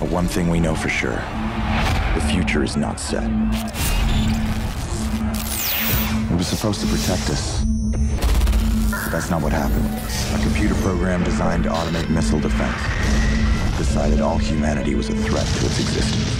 But one thing we know for sure. The future is not set. It was supposed to protect us. But that's not what happened. A computer program designed to automate missile defense decided all humanity was a threat to its existence.